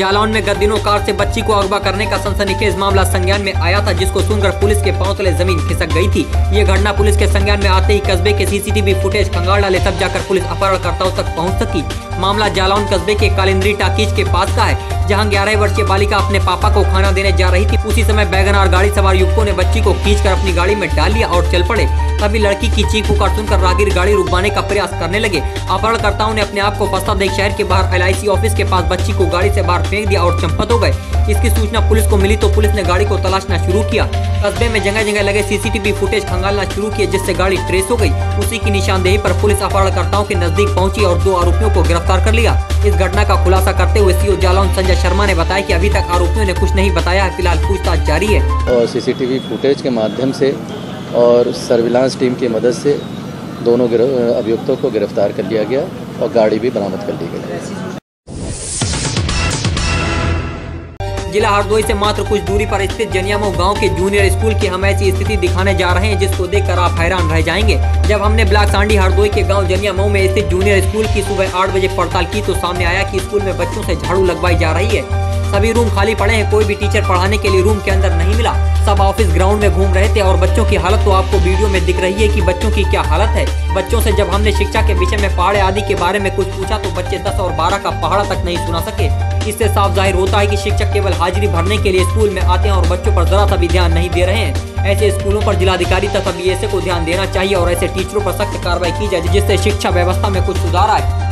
जालौन में गत दिनों कार से बच्ची को अगवा करने का सनसनीखेज मामला संज्ञान में आया था, जिसको सुनकर पुलिस के पाँव तले ज़मीन खिसक गई थी। ये घटना पुलिस के संज्ञान में आते ही कस्बे के सीसीटीवी फुटेज खंगाल डाले, तब जाकर पुलिस अपहरणकर्ताओं तक पहुँच सकी। मामला जालौन कस्बे के कालिंद्री टाकीज के पास का है। जहाँ 11 वर्षीय बालिका अपने पापा को खाना देने जा रही थी, उसी समय बैगन और गाड़ी सवार युवकों ने बच्ची को खींचकर अपनी गाड़ी में डाल लिया और चल पड़े। तभी लड़की की चीख पुकार सुनकर रागीर गाड़ी रुकवाने का प्रयास करने लगे। अपहरणकर्ताओं ने अपने आप को फंसा देख शहर के बाहर LIC ऑफ़िस के पास बच्ची को गाड़ी से बाहर फेंक दिया और चंपत हो गए। इसकी सूचना पुलिस को मिली तो पुलिस ने गाड़ी को तलाशना शुरू किया। कस्बे में जगह जगह लगे सीसीटीवी फुटेज खंगालना शुरू किए, जिससे गाड़ी ट्रेस हो गई। उसी की निशानदेही पर पुलिस अपहरणकर्ताओं के नज़दीक पहुँची और दो आरोपियों को गिरफ़्तार कर लिया। इस घटना का खुलासा करते हुए सीओ जालौन संजय शर्मा ने बताया कि अभी तक आरोपियों ने कुछ नहीं बताया फ़िलहाल पूछताछ जारी है। और सीसीटीवी फुटेज के माध्यम से और सर्विलांस टीम की मदद से दोनों अभियुक्तों को गिरफ़्तार कर लिया गया और गाड़ी भी बरामद कर ली गई। जिला हरदोई से मात्र कुछ दूरी पर स्थित जनियामो गाँव के जूनियर स्कूल की हम ऐसी स्थिति दिखाने जा रहे हैं, जिसको देखकर आप हैरान रह जाएँगे। जब हमने ब्लॉक सांडी हरदोई के गाँव जनियामऊ में स्थित जूनियर स्कूल की सुबह आठ बजे पड़ताल की तो सामने आया कि स्कूल में बच्चों से झाड़ू लगवाई जा रही है। सभी रूम खाली पड़े हैं, कोई भी टीचर पढ़ाने के लिए रूम के अंदर नहीं मिला। सब ऑफ़िस ग्राउंड में घूम रहे थे और बच्चों की हालत तो आपको वीडियो में दिख रही है कि बच्चों की क्या हालत है। बच्चों से जब हमने शिक्षा के विषय में पहाड़े आदि के बारे में कुछ पूछा तो बच्चे दस और बारह का पहाड़ा तक नहीं सुना सके। इससे साफ़ ज़ाहिर होता है कि शिक्षक केवल हाजिरी भरने के लिए स्कूल में आते हैं और बच्चों पर जरा सा भी ध्यान नहीं दे रहे हैं। ऐसे स्कूलों पर जिलाधिकारी तथा बी को ध्यान देना चाहिए और ऐसे टीचरों पर सख्त कार्रवाई की जाए जिससे शिक्षा व्यवस्था में कुछ सुधार आए।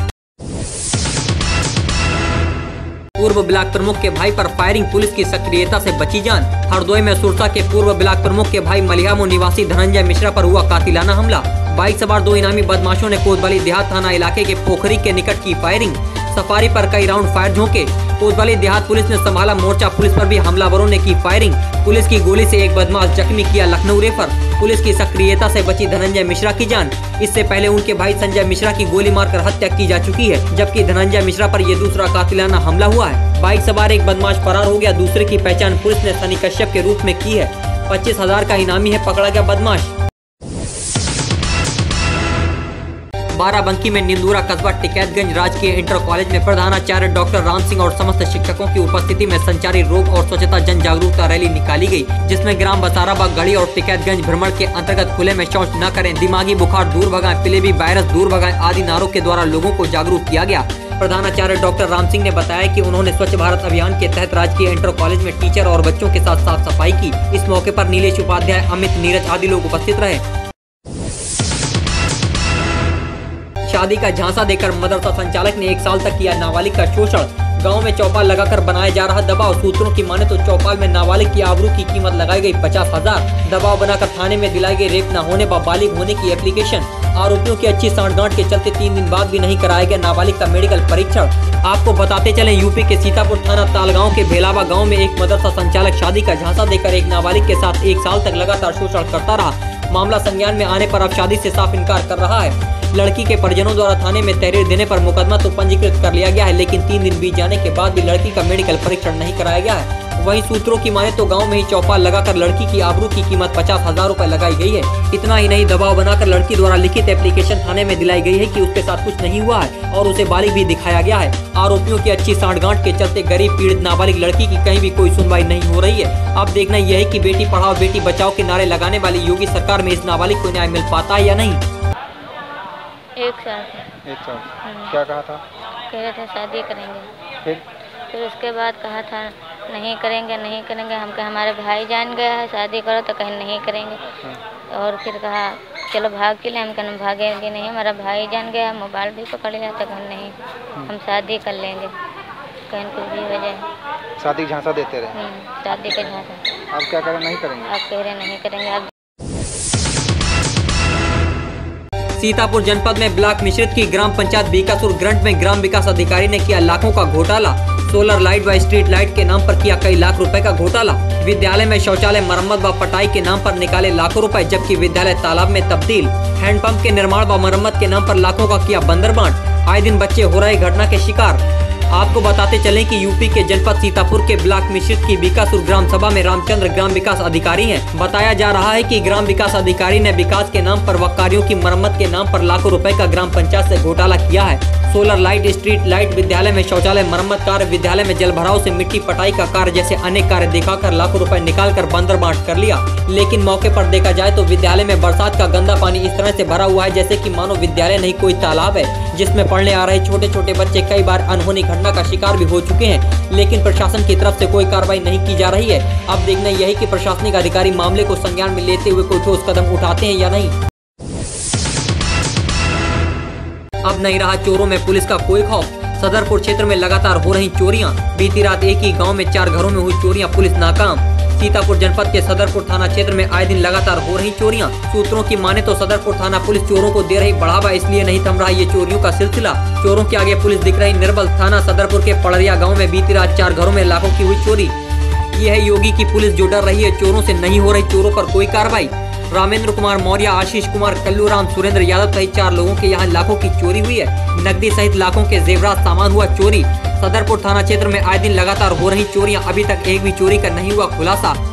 पूर्व ब्लॉक प्रमुख के भाई पर फायरिंग, पुलिस की सक्रियता से बची जान। हरदोई में सुरसा के पूर्व ब्लॉक प्रमुख के भाई मलियामो निवासी धनंजय मिश्रा पर हुआ कातिलाना हमला। बाइक सवार दो इनामी बदमाशों ने कोतवाली देहात थाना इलाके के पोखरी के निकट की फायरिंग। सफारी पर कई राउंड फायर झोंके। कोतवाली देहात पुलिस ने संभाला मोर्चा। पुलिस पर भी हमलावरों ने की फायरिंग। पुलिस की गोली से एक बदमाश जख्मी किया लखनऊ रेफर। पुलिस की सक्रियता से बची धनंजय मिश्रा की जान। इससे पहले उनके भाई संजय मिश्रा की गोली मारकर हत्या की जा चुकी है, जबकि धनंजय मिश्रा पर यह दूसरा कातिलाना हमला हुआ है। बाइक सवार एक बदमाश फरार हो गया। दूसरे की पहचान पुलिस ने सनी कश्यप के रूप में की है। पच्चीस हज़ार का इनामी है, पकड़ा गया बदमाश। बाराबंकी में निंदूरा कस्बा टिकैतगंज राजकीय इंटर कॉलेज में प्रधानाचार्य डॉक्टर राम सिंह और समस्त शिक्षकों की उपस्थिति में संचारी रोग और स्वच्छता जन जागरूकता रैली निकाली गई, जिसमें ग्राम बसाराबाग गढ़ी और टिकैतगंज भ्रमण के अंतर्गत खुले में शौच न करें, दिमागी बुखार, दूर भगाए पिलेबी वायरस, दूर भगाए आदि नारों के द्वारा लोगों को जागरूक किया गया। प्रधानाचार्य डॉक्टर राम सिंह ने बताया कि उन्होंने स्वच्छ भारत अभियान के तहत राजकीय इंटर कॉलेज में टीचर और बच्चों के साथ साफ़ सफ़ाई की। इस मौके पर नीलेश उपाध्याय, अमित नीरज आदि लोग उपस्थित रहे। शादी का झांसा देकर मदरसा संचालक ने एक साल तक किया नाबालिग का शोषण। गाँव में चौपाल लगाकर बनाया जा रहा दबाव। सूत्रों की माने तो चौपाल में नाबालिग की आबरू की कीमत लगाई गई पचास हज़ार। दबाव बनाकर थाने में दिलाई गई रेप न होने व बालिग होने की एप्लीकेशन। आरोपियों की अच्छी सांठगांठ के चलते तीन दिन बाद भी नहीं कराया गया नाबालिग का मेडिकल परीक्षण। आपको बताते चले, यूपी के सीतापुर थाना तालगांव के भेलावा गाँव में एक मदरसा संचालक शादी का झांसा देकर एक नाबालिग के साथ एक साल तक लगातार शोषण करता रहा। मामला संज्ञान में आने पर अब शादी से साफ़ इनकार कर रहा है। लड़की के परिजनों द्वारा थाने में तहरीर देने पर मुकदमा तो पंजीकृत कर लिया गया है, लेकिन तीन दिन बीत जाने के बाद भी लड़की का मेडिकल परीक्षण नहीं कराया गया है। वहीं सूत्रों की माने तो गाँव में ही चौपाल लगाकर लड़की की आबरू की कीमत पचास हज़ार रूपए लगाई गई है। इतना ही नहीं दबाव बनाकर लड़की द्वारा लिखित एप्लीकेशन थाने में दिलाई गई है कि उसके साथ कुछ नहीं हुआ है और उसे बालिग भी दिखाया गया है। आरोपियों की अच्छी सांठगांठ के चलते गरीब पीड़ित नाबालिग लड़की की कहीं भी कोई सुनवाई नहीं हो रही है। अब देखना यह है की बेटी पढ़ाओ बेटी बचाओ के नारे लगाने वाली योगी सरकार में इस नाबालिग को न्याय मिल पाता है या नहीं? एक साल एक साल हम्म। क्या कहा था? कह रहे थे शादी करेंगे। फिर? फिर उसके बाद कहा था नहीं करेंगे नहीं करेंगे। हम कहे हमारे भाई जान गया है शादी करो तो कहीं नहीं करेंगे। हाँ। और फिर कहा चलो भाग के लिए। हम कहना भागेंगे नहीं हमारा भाई जान गया मोबाइल भी पकड़ लिया तो कहीं नहीं हाँ। हम शादी कर लेंगे। कहीं कुछ भी हो जाए। शादी झांसा देते रहे। हम्म, शादी का झांसा। अब क्या करें नहीं करेंगे? आप कह रहे नहीं करेंगे। अब सीतापुर जनपद में ब्लॉक मिश्रित की ग्राम पंचायत बीकासुर ग्रंट में ग्राम विकास अधिकारी ने किया लाखों का घोटाला। सोलर लाइट व स्ट्रीट लाइट के नाम पर किया कई लाख रुपए का घोटाला। विद्यालय में शौचालय मरम्मत व पटाई के नाम पर निकाले लाखों रुपए, जबकि विद्यालय तालाब में तब्दील। हैंडपंप के निर्माण व मरम्मत के नाम पर लाखों का किया बंदरबांट। आए दिन बच्चे हो रहे घटना के शिकार। आपको बताते चलें कि यूपी के जनपद सीतापुर के ब्लॉक मिश्रित की बीकासुर ग्राम सभा में रामचंद्र ग्राम विकास अधिकारी हैं। बताया जा रहा है कि ग्राम विकास अधिकारी ने विकास के नाम पर वकारियों की मरम्मत के नाम पर लाखों रुपए का ग्राम पंचायत से घोटाला किया है सोलर लाइट, स्ट्रीट लाइट विद्यालय में शौचालय मरम्मत कार्य, विद्यालय में जल भराव से मिट्टी पटाई का कार्य जैसे अनेक कार्य दिखाकर लाखों रुपए निकाल कर बंदर बांट कर लिया लेकिन मौके पर देखा जाए तो विद्यालय में बरसात का गंदा पानी इस तरह से भरा हुआ है जैसे कि मानो विद्यालय नहीं कोई तालाब है, जिसमें पढ़ने आ रहे छोटे छोटे बच्चे कई बार अनहोनी घटना का शिकार भी हो चुके हैं, लेकिन प्रशासन की तरफ़ से कोई कार्रवाई नहीं की जा रही है। अब देखना यही कि प्रशासनिक अधिकारी मामले को संज्ञान में लेते हुए कोई ठोस कदम उठाते हैं या नहीं। अब नहीं रहा चोरों में पुलिस का कोई खौफ। सदरपुर क्षेत्र में लगातार हो रही चोरियाँ। बीती रात एक ही गाँव में चार घरों में हुई चोरियाँ, पुलिस नाकाम। सीतापुर जनपद के सदरपुर थाना क्षेत्र में आए दिन लगातार हो रही चोरियाँ। सूत्रों की माने तो सदरपुर थाना पुलिस चोरों को दे रही बढ़ावा, इसलिए नहीं थम रहा ये चोरियों का सिलसिला। चोरों के आगे पुलिस दिख रही निर्बल। थाना सदरपुर के पड़रिया गाँव में बीती रात चार घरों में लाखों की हुई चोरी। ये है योगी की पुलिस जो डर रही है, चोरों से नहीं हो रही, चोरों पर कोई कार्रवाई। रामेंद्र कुमार मौर्य, आशीष कुमार, कल्लूराम, सुरेंद्र यादव सहित चार लोगों के यहाँ लाखों की चोरी हुई है। नकदी सहित लाखों के जेवरात सामान हुआ चोरी। सदरपुर थाना क्षेत्र में आए दिन लगातार हो रही चोरियाँ। अभी तक एक भी चोरी का नहीं हुआ खुलासा।